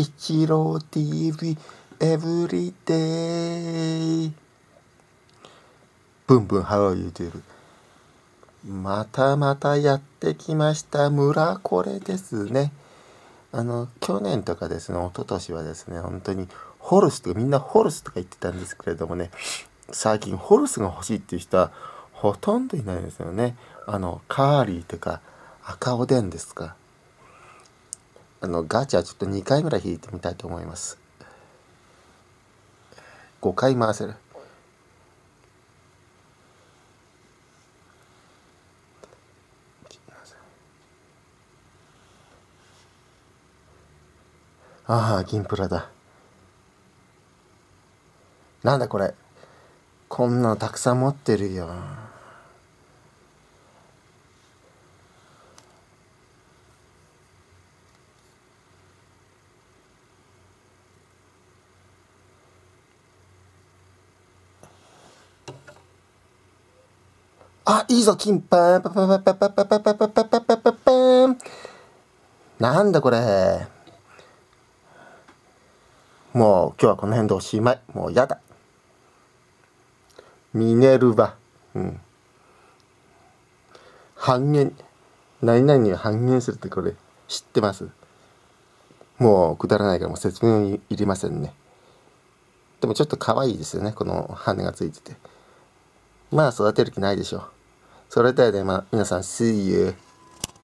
一郎 TV エブリデイブンブンハワイ YouTube またまたやってきました。村これですね。あの去年とかですね一昨年はですね本当にホルスとかみんなホルスとか言ってたんですけれどもね最近ホルスが欲しいっていう人はほとんどいないですよね。あのカーリーとか赤おでんですか。あのガチャちょっと2回ぐらい引いてみたいと思います。5回回せる。ああ銀プラだ。なんだこれ。こんなのたくさん持ってるよ。あ、いいぞ、金パン。パパパパパパパパパパパパパパン。なんだこれ。もう今日はこの辺でおしまい。もうやだ。ミネルヴァ。うん。半減。何々に半減するってこれ知ってますもうくだらないからもう説明いりませんね。でもちょっと可愛いですよね。この羽がついてて。まあ育てる気ないでしょう。それではね、まあ皆さん、See you!